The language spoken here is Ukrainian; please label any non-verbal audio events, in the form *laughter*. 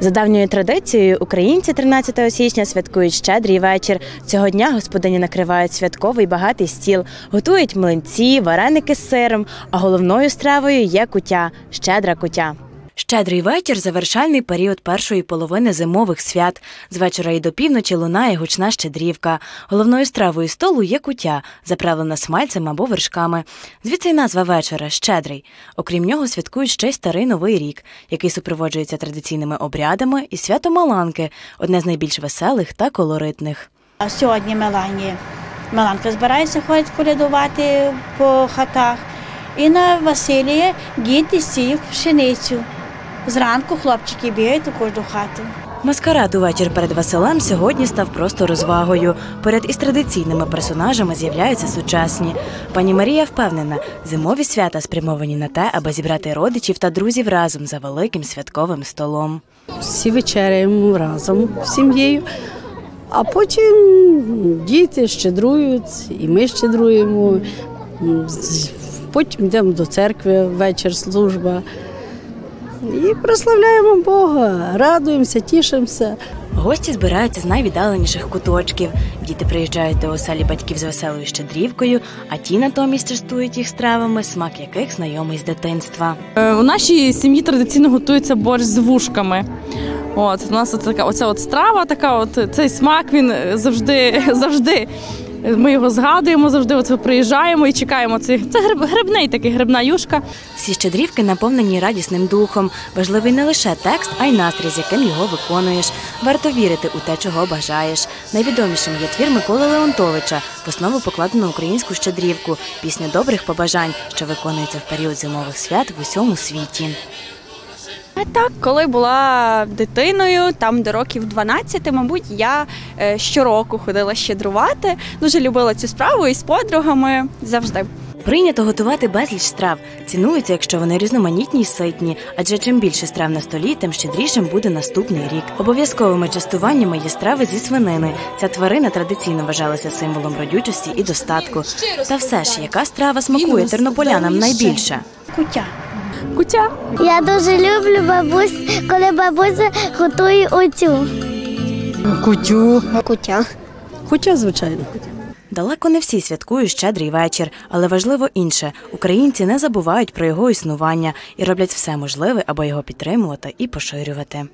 За давньою традицією, українці 13 січня святкують щедрий вечір. Цього дня господині накривають святковий багатий стіл, готують млинці, вареники з сиром, а головною стравою є кутя щедра кутя. Щедрий вечір завершальний період першої половини зимових свят. З вечора і до півночі лунає гучна щедрівка. Головною стравою столу є кутя, заправлена смальцем або вершками. Звідси й назва вечора щедрий. Окрім нього, святкують ще й старий новий рік, який супроводжується традиційними обрядами і свято Маланки, одне з найбільш веселих та колоритних. А сьогодні Мелані. Меланка збирається ходить колядувати по хатах. І на Василія діти сіють пшеницю. Зранку хлопчики бігають у кожну хату. Маскарад у вечір перед Василем сьогодні став просто розвагою. Поряд із традиційними персонажами з'являються сучасні. Пані Марія впевнена, зимові свята спрямовані на те, аби зібрати родичів та друзів разом за великим святковим столом. всі вечеряємо разом з сім'єю, а потім діти щедрують, і ми щедруємо. Потім йдемо до церкви, вечір служба. І прославляємо Бога, радуємося, тішимося. Гості збираються з найвіддаленіших куточків. Діти приїжджають до оселі батьків з веселою щедрівкою, а ті натомість частують їх стравами, смак яких знайомий з дитинства. Е, У нашій сім'ї традиційно готується борщ з вушками. От у нас от така оця от страва, така, от цей смак він е, завжди, *laughs* завжди. Ми його згадуємо, завжди от приїжджаємо і чекаємо цих. Це гриб, грибний такий грибна юшка. Всі щедрівки наповнені радісним духом. Важливий не лише текст, а й настрій, з яким його виконуєш. Варто вірити у те, чого бажаєш. Найвідомішим є твір Миколи Леонтовича, в основу покладено українську щедрівку, пісню добрих побажань, що виконується в період зимових свят в усьому світі. А Так, коли була дитиною, там до років 12, мабуть, я е, щороку ходила щедрувати. Дуже любила цю справу і з подругами завжди. Прийнято готувати безліч страв. Цінується, якщо вони різноманітні й ситні, адже чим більше страв на столі, тим щедрішим буде наступний рік. Обов'язковими частуваннями є страви зі свинини. Ця тварина традиційно вважалася символом родючості і достатку. Та все ж, яка страва смакує тернополянам найбільше? Кутя. Кутя. Я дуже люблю бабусь, коли бабуся готує оцю. Кутю. Кутя. Кутя, звичайно. Далеко не всі святкують щедрий вечір, але важливо інше: українці не забувають про його існування і роблять все можливе, аби його підтримувати і поширювати.